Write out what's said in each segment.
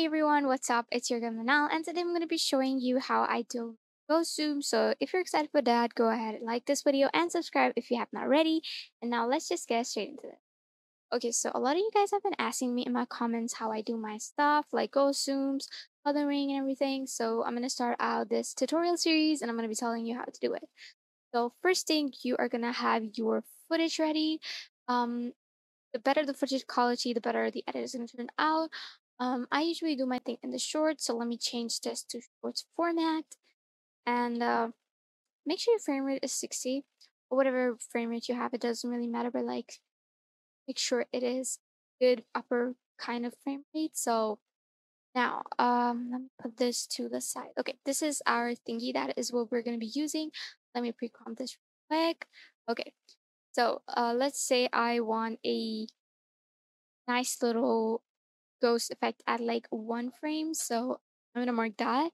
Hey everyone, what's up? It's your girl Manal, and today I'm going to be showing you how I do ghost Zoom. So if you're excited for that, go ahead and like this video and subscribe if you have not already. And now let's just get straight into it. Okay, so a lot of you guys have been asking me in my comments how I do my stuff, like ghost Zooms, coloring, and everything. So I'm going to start out this tutorial series, and I'm going to be telling you how to do it. So first thing, you are going to have your footage ready. Um, the better the footage quality, the better the edit is going to turn out. Um, I usually do my thing in the short, so let me change this to shorts format. And uh, make sure your frame rate is 60 or whatever frame rate you have. It doesn't really matter, but like make sure it is good upper kind of frame rate. So now, um, let me put this to the side. Okay, this is our thingy. That is what we're going to be using. Let me pre-comp this real quick. Okay, so uh, let's say I want a nice little ghost effect at like one frame. So I'm gonna mark that.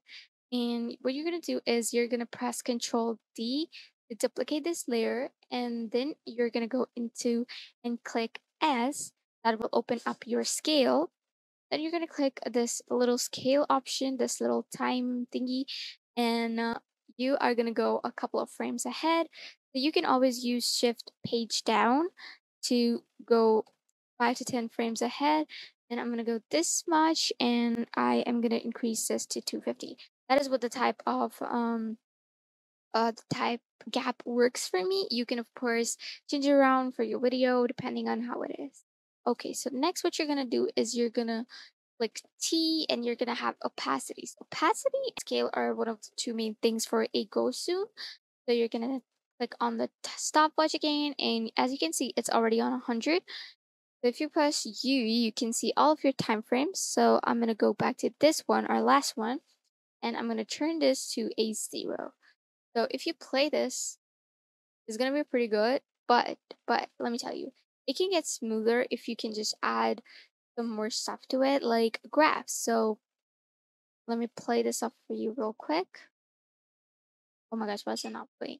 And what you're gonna do is you're gonna press Control D to duplicate this layer, and then you're gonna go into and click S. That will open up your scale. Then you're gonna click this little scale option, this little time thingy, and uh, you are gonna go a couple of frames ahead. So you can always use Shift Page Down to go five to ten frames ahead and I'm going to go this much and I am going to increase this to 250. That is what the type of um uh the type gap works for me. You can of course change it around for your video depending on how it is. Okay, so next what you're going to do is you're going to click T and you're going to have opacities. Opacity and scale are one of the two main things for a zoom. So you're going to click on the stopwatch again and as you can see it's already on 100 if you press U, you can see all of your time frames. So I'm going to go back to this one, our last one, and I'm going to turn this to a zero. So if you play this, it's going to be pretty good, but, but let me tell you, it can get smoother if you can just add some more stuff to it, like graphs. So let me play this up for you real quick. Oh my gosh, why is it not playing?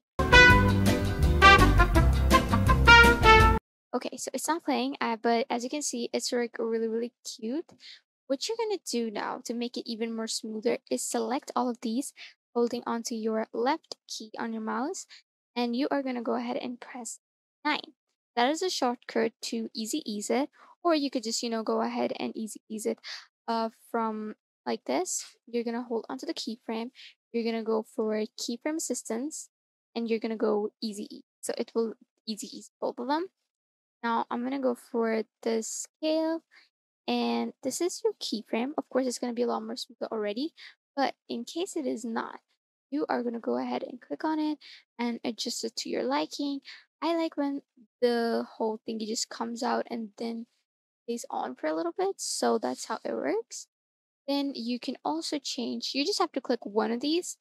Okay, so it's not playing, uh, but as you can see, it's like really, really cute. What you're gonna do now to make it even more smoother is select all of these, holding onto your left key on your mouse, and you are gonna go ahead and press 9. That is a shortcut to easy ease it, or you could just, you know, go ahead and easy ease it uh, from like this. You're gonna hold onto the keyframe, you're gonna go for keyframe assistance, and you're gonna go easy ease. So it will easy ease both of them. Now I'm to go for the scale and this is your keyframe. Of course, it's to be a lot more smooth already, but in case it is not, you are to go ahead and click on it and adjust it to your liking. I like when the whole thing just comes out and then stays on for a little bit. So that's how it works. Then you can also change, you just have to click one of these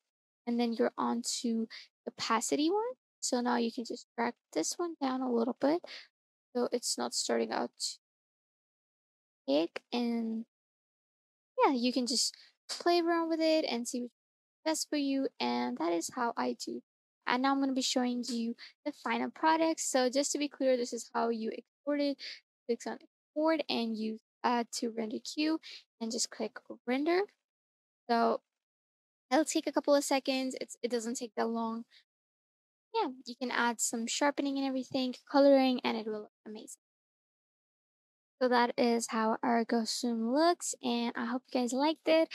and then you're on to opacity one. So now you can just drag this one down a little bit so it's not starting out big and yeah you can just play around with it and see what's best for you and that is how I do. And now I'm going to be showing you the final product. So just to be clear this is how you export it. Click on export and you add to render queue and just click render. So it'll take a couple of seconds. It's it doesn't take that long yeah, you can add some sharpening and everything, coloring, and it will look amazing. So that is how our ghost zoom looks, and I hope you guys liked it.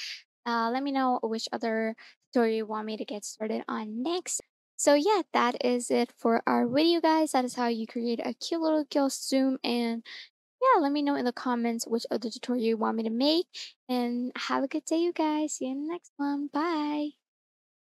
Uh, let me know which other story you want me to get started on next. So yeah, that is it for our video, guys. That is how you create a cute little zoom, and yeah, let me know in the comments which other tutorial you want me to make. And have a good day, you guys. See you in the next one. Bye.